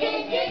yeah, yeah.